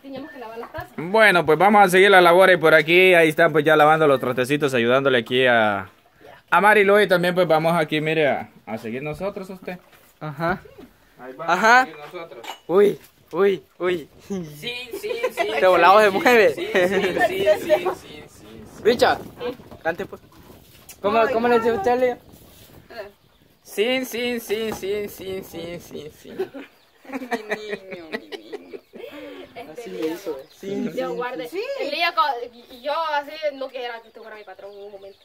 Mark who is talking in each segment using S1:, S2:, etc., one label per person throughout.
S1: teníamos que lavar las tazas.
S2: Bueno, pues vamos a seguir la labor y por aquí, ahí están pues ya lavando los trastecitos, ayudándole aquí a, a Marilu y también pues vamos aquí, mire, a, a seguir nosotros usted.
S3: Ajá.
S2: Ahí vamos
S3: Ajá.
S2: a seguir nosotros.
S3: Uy, uy, uy.
S2: Sí, sí, sí.
S3: Este volado se mueve.
S2: Sí, sí, sí, sí, sí, sí, sí.
S3: Richard, cante pues. ¿Cómo, ¿cómo le dice usted, Leo?
S2: Sí, sí, sí, sí, sí, sí, sí, sí.
S3: Así le hizo. Sí,
S1: Dios guarde. El día yo así no quería que fuera mi patrón en un momento.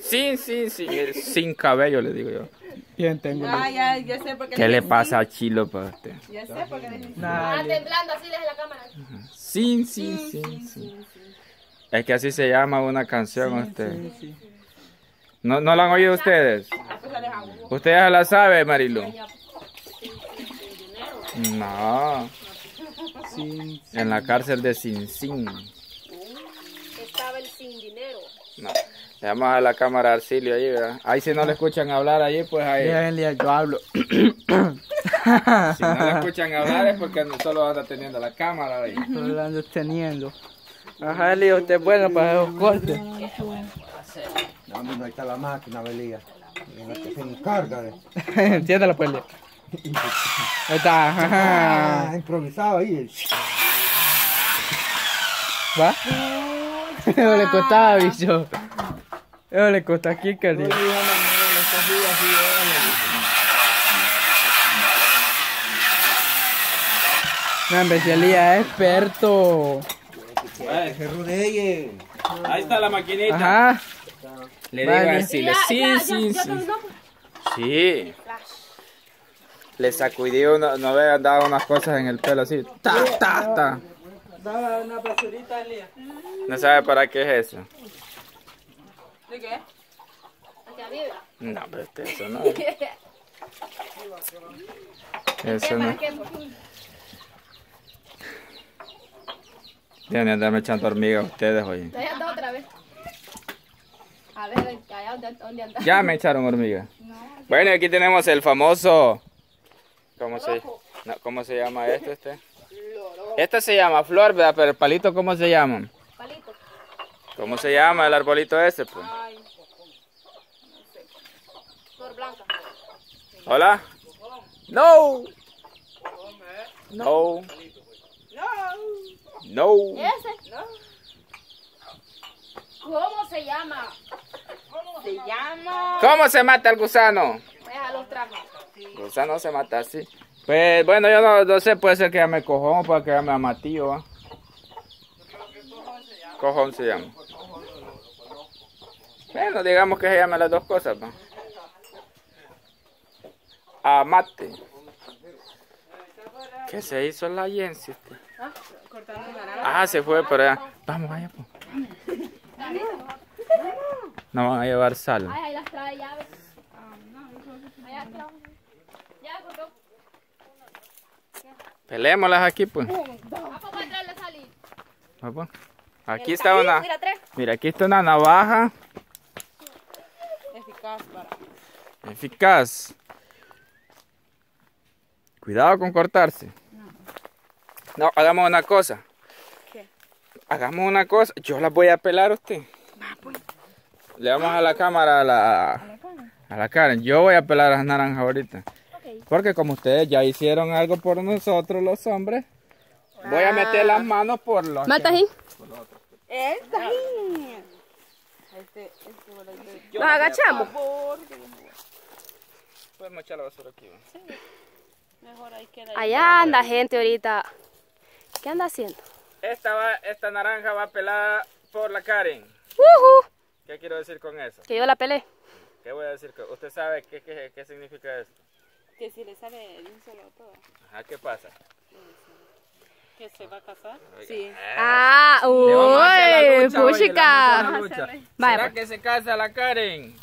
S2: Sí, sí, sí, sin cabello le digo yo.
S3: Bien tengo.
S4: Ah, ya, ya sé por qué.
S2: ¿Qué le pasa a Chilo para usted?
S4: Ya sé por qué. le-
S1: Ah, temblando así desde la cámara.
S2: Sí, sí, sí, sí. Es que así se llama una canción usted. ¿No, ¿No la han oído ustedes? ¿Ustedes ya la saben, Marilu? No,
S3: Sí.
S2: en la cárcel de Sin Sin.
S1: Estaba el sin dinero.
S2: No. Le damos a la cámara Arcilio ahí, ¿verdad? Ahí si no le escuchan hablar allí, pues ahí.
S3: Déjenle, yo hablo.
S2: Si no le escuchan hablar es porque solo anda teniendo la cámara ahí.
S3: No lo ando teniendo. Ajá, Leo, usted es bueno para esos cortes.
S5: No, no, ahí está la máquina, Belía. En la que se encarga de.
S3: Entiéndalo, pues. Ahí está.
S5: Ah, improvisado ahí.
S3: ¿Va? Eso le costaba, bicho. Eso le costó aquí, Leo. No, hombre, si Elías es experto.
S2: Ahí está la maquinita.
S3: Ajá.
S2: Le digo
S3: Vale.
S2: a Arcilio, sí, sí, sí.
S1: terminó.
S2: Sí. Le sacudí una, no ve, andaba unas cosas en el pelo así. Ta, ta, ta.
S3: Dame una basurita, Elías.
S2: No sabe para qué es eso.
S4: ¿De qué?
S1: Hacia vibra.
S2: No, pero este, eso no. Eso no.
S1: ¿Para qué?
S2: Tienen que andarme echando hormigas ustedes,
S1: otra vez. A ver, allá donde.
S2: Ya me echaron hormigas. Bueno, y aquí tenemos el famoso. ¿Cómo se, no, ¿cómo se llama este? Este Este se llama flor, ¿verdad? Pero el palito, ¿cómo se llama?
S1: Palito.
S2: ¿Cómo se llama el arbolito ese? Pues?
S1: Flor blanca.
S2: ¿Hola? No. No. No.
S1: ¿Ese? ¿Cómo se llama?
S4: Se llama.
S2: ¿Cómo se mata el gusano?
S1: Los tramos.
S2: Gusano se mata así. Pues bueno, yo no, no sé, puede ser que llame cojón o puede que llame amatillo. ¿va? Cojón se llama. Bueno, digamos que se llame las dos cosas. ¿va? Amate. ¿Qué se hizo la Yensi? este? Ah, se fue por allá. Vamos allá, pues. No van a llevar sal.
S1: Ay, ahí las trae llaves. Allá está. Ya cortó.
S2: Pelémoslas aquí, pues.
S1: ¿A?
S2: Ah, pues. Aquí está una.
S1: Mira,
S2: aquí está una navaja
S4: Eficaz para.
S2: eficaz. Cuidado con cortarse. No, hagamos una cosa. Hagamos una cosa. Yo las voy a pelar a usted. Le damos a la cámara a la, a la Karen. Yo voy a pelar las naranjas ahorita. Porque como ustedes ya hicieron algo por nosotros los hombres, voy a meter las manos por los...
S1: Matajín.
S4: Esta. Este, este, por ahí.
S1: Nos agachamos.
S2: Podemos echar la basura aquí.
S4: Mejor ahí queda.
S1: Allá anda gente ahorita. ¿Qué anda haciendo?
S2: Esta, va, esta naranja va pelada por la Karen. ¿Qué quiero decir con eso?
S1: Que yo la pelé.
S2: ¿Qué voy a decir? con- ¿Usted sabe qué, qué, qué significa esto?
S4: Que si le sale de un solo todo.
S2: Ajá, ¿qué pasa?
S4: Que se va a casar.
S2: Sí.
S1: Ah,
S2: Le vamos a hacer la
S1: uy,
S2: vamos
S1: puchica.
S2: ¿Será
S1: pues.
S2: que se casa la Karen?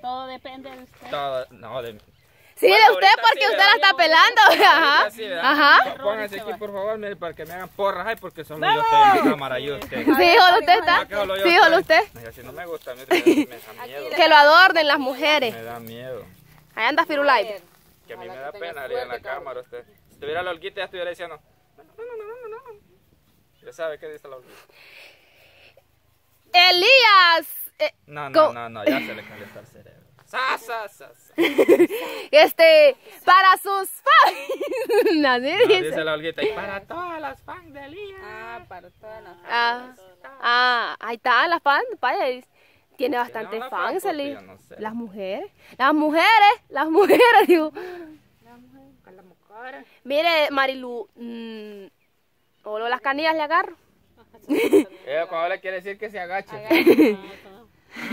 S4: Todo depende de usted.
S2: Todo, no, de
S1: Sí, de
S2: Bueno,
S1: usted porque
S2: sí,
S1: usted
S2: ¿verdad?
S1: la está pelando. Ajá. Ajá.
S2: Pónganse aquí, por favor, mire, para que me hagan porras, ay, porque solo yo estoy en la cámara y usted.
S1: Sí, solo usted está.
S2: ¿Para qué solo yo
S1: Sí, solo usted.
S2: Así no me gusta, mire, me da miedo.
S1: Que lo adornen las mujeres.
S2: Me da miedo.
S1: Ahí anda Firulai.
S2: Que a mí me da pena salir en la cámara usted. Si tuviera la holguita ya estuviera diciendo, no, no, no, no, no, ¿Ya sabe qué dice la horquita?
S1: Elías, eh,
S2: No, no, no, no, ya se le calentó el cerebro. Sa, sa, sa, sa.
S1: este, para sus fans.
S2: No,
S1: dice.
S2: dice la Olguita, y para todas las fans de Elías.
S6: Ah, para todas las
S1: Ah, ah, ahí están las fans, vaya, tiene bastantes
S2: una
S1: fans,
S2: no sé.
S1: Las mujeres, las mujeres, las mujeres, digo. Mire, Marilu, mm, o las canillas le agarro.
S2: Ella cuando le quiere decir que se agache.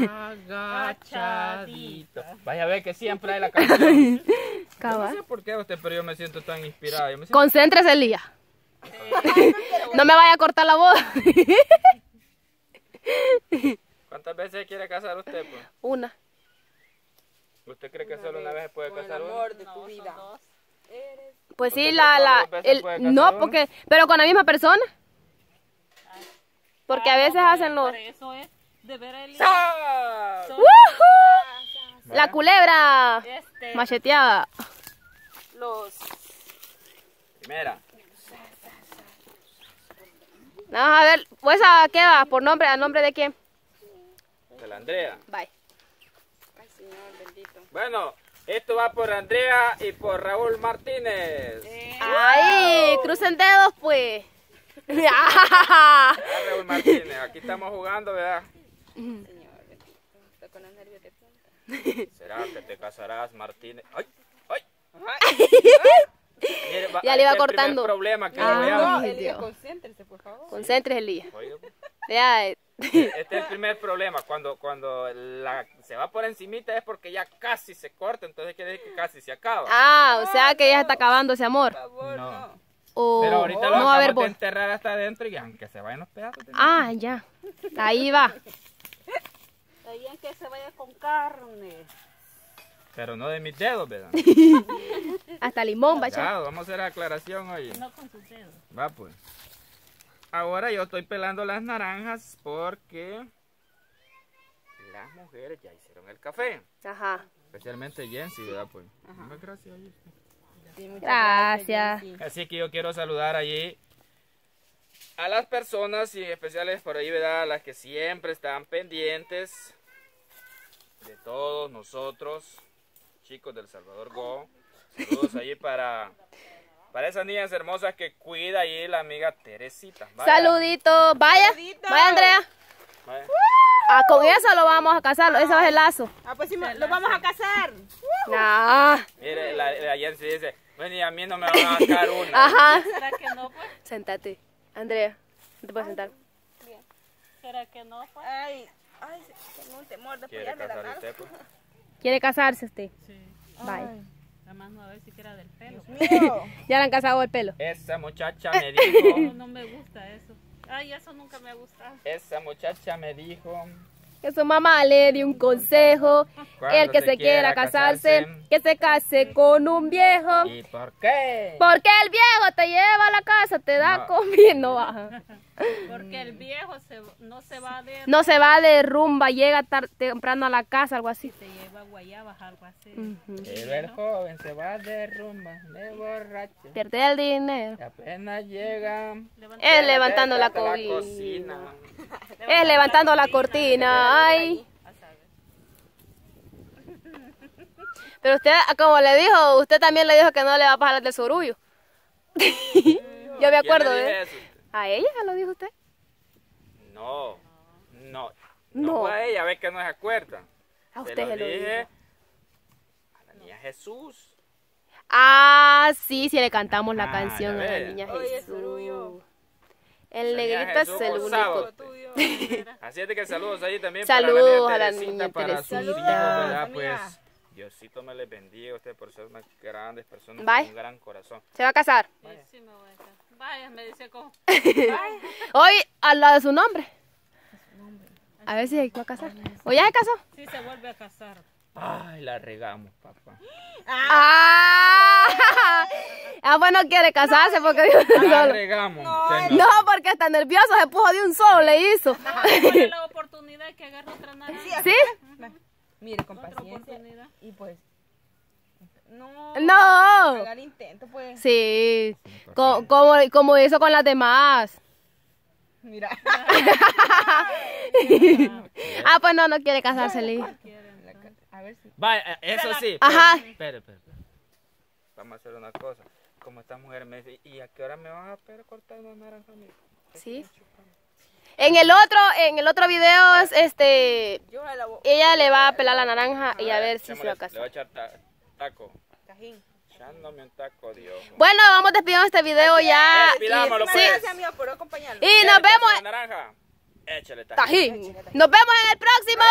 S2: Agachadito. Vaya a ver que siempre hay la canción. No sé por qué usted, pero yo me siento tan. Yo me siento...
S1: Concéntrese, Elías. No me vaya a cortar la voz.
S2: ¿Cuántas veces se quiere casar usted? Pues?
S1: Una.
S2: ¿Usted cree que solo una vez se puede casar uno?
S5: de tu vida.
S1: Pues sí, la, la,
S2: ¿cuántas veces
S1: el, no,
S2: uno?
S1: porque, pero con la misma persona. Porque a veces hacen los,
S6: Por eso es de ver el
S2: ¡Ah!
S1: ¡Woohoo! La culebra
S6: este,
S1: macheteada.
S6: los
S2: Primera.
S1: Vamos a ver, pues a qué va, por nombre, a nombre de quién.
S2: De la Andrea.
S1: Bye.
S2: Bueno, esto va por Andrea y por Raúl Martínez.
S1: Ahí, crucen dedos, pues.
S2: Ah, Raúl Martínez, aquí estamos jugando, ¿verdad? ¿Será que te casarás, Martínez? ¡Ay! ¡Ay! Mire, va-
S1: Ya le iba
S2: el
S1: cortando.
S2: problema que
S1: Ah, Ay, Dios.
S5: concéntrese, por favor.
S1: Concéntrese, Elías. Ya, eh,
S2: Este es el primer problema. Cuando, cuando la, se va por encimita es porque ya casi se corta, entonces quiere decir que casi se acaba.
S1: Ah, o sea que ya está acabando ese amor.
S2: no.
S1: O
S2: Pero ahorita lo
S1: no va a haber
S2: de enterrar hasta adentro y aunque se vayan los pedazos.
S1: Ah, ya. Ahí va.
S6: ahí en que se vaya con carne.
S2: Pero no de mis dedos, ¿verdad?
S1: Hasta limón va a echar.
S2: Cuidado, vamos a hacer aclaración hoy.
S6: No con sus dedos.
S2: Va pues. Ahora yo estoy pelando las naranjas porque las mujeres ya hicieron el café.
S1: Ajá.
S2: Especialmente Jensi, ¿verdad? Pues. Muchas gracias. Jensi.
S1: Gracias.
S2: Así que yo quiero saludar allí a las personas y especiales por ahí, ¿verdad? Las que siempre están pendientes de todos nosotros, chicos del Salvador Go. Saludos allí para, para esas niñas hermosas que cuida allí la amiga Teresita. Vaya,
S1: Saludito. Vaya. Vaya, Andrea.
S2: vaya.
S1: Ah, con eso lo vamos a casar. Ese va a ser el lazo.
S5: Ah, pues sí, lo vamos a casar.
S1: Ah,
S2: Mire, la, la Jensi dice, bueno, y a mí no me van a sacar una.
S1: ajá.
S6: ¿Será que no, pues?
S1: Sentate. Andrea, ¿te puedes sentar?
S6: ¿Será que no, pues?
S5: Ay, ay, tengo un temor después
S2: ¿Quiere
S5: ya me da
S2: casar
S5: algo.
S2: usted? Pues?
S1: ¿Quiere casarse usted?
S6: Sí.
S1: Vaya.
S6: Nada más no a ver siquiera del pelo.
S5: Mío.
S1: Ya le han casado el pelo.
S2: Esa muchacha me dijo...
S6: No, no me gusta eso. Ay, eso nunca me ha gustado.
S2: Esa muchacha me dijo
S1: Que su mamá le dio un consejo.
S2: Cuando
S1: El que
S2: se
S1: se quiera
S2: quiera
S1: casarse,
S2: casarse,
S1: que se case con un viejo.
S2: ¿Y por qué?
S1: Porque el viejo te lleva a la casa, te da
S2: No.
S1: comida. No baja.
S6: Porque el viejo se, no se va de...
S1: No se va de rumba, llega tar- temprano a la casa, algo así.
S6: Te lleva guayabas, algo así.
S2: Pero el joven se va de rumba, de borracho.
S1: Pierde el dinero.
S2: Y apenas llega.
S1: Es levantando la cobija.
S2: cocina.
S1: Es levantando la cortina. Ay. Pero usted, como le dijo, usted también le dijo que no le va a pasar el de sorullo. Yo me acuerdo
S2: ¿Quién le
S1: de
S2: eso?
S1: ¿A ella lo dijo usted?
S2: No, no.
S1: No.
S2: No fue a ella, ve que no se acuerda.
S1: A
S2: Se
S1: usted
S2: lo
S1: se lo
S2: dije
S1: dijo.
S2: a la niña Jesús.
S1: Ah, sí, si le cantamos la
S2: Ah,
S1: canción a la niña
S5: Oye,
S1: Jesús. El negrito es el único.
S2: Así es de que saludos ahí también
S1: Saludos
S2: para
S1: a
S2: la niña Teresita, Pues
S5: amiga.
S2: Diosito me les bendiga a ustedes por ser unas grandes personas
S1: Bye.
S2: con un gran corazón.
S1: Se va a casar.
S6: Sí, sí me voy a casar. Vaya, me dice como...
S1: Hoy, al lado de su nombre. A ver si se va a casar. ¿O ya se casó?
S6: Sí se vuelve a casar.
S2: Ay, la regamos, papá.
S1: Ah, ah bueno, quiere casarse porque dijo
S2: La
S1: solo.
S2: regamos.
S1: No, porque está nervioso, se puso de un solo, le hizo.
S6: Dale la oportunidad que agarre otra naranja.
S1: ¿Sí?
S5: Mire, con paciencia.
S6: oportunidad.
S5: Y pues. No.
S1: No.
S5: Intento, pues.
S1: Sí. Co- como, como hizo con las demás.
S4: Mira.
S1: ah, pues no, no quiere casarse, Lee.
S4: A ver si.
S2: Va, eh, eso sí.
S1: Ajá.
S2: Espera, espera. Vamos a hacer una cosa. Como esta mujer me dice, ¿y a qué hora me vas a cortar una naranja? amigo?
S1: Sí. En el otro, en el otro video, es, este, ella le va a pelar la naranja y a ver si se va a
S2: Le voy a echar taco.
S4: Tajín.
S2: Echándome un taco, Dios.
S1: Bueno, vamos despidiendo este video ya.
S2: Despidámoslo,
S1: y-
S2: pues.
S1: sí.
S4: Gracias, amigo, por acompañarnos.
S1: Y nos vemos
S2: naranja. Échale taco.
S1: Tajín. Nos vemos en el próximo.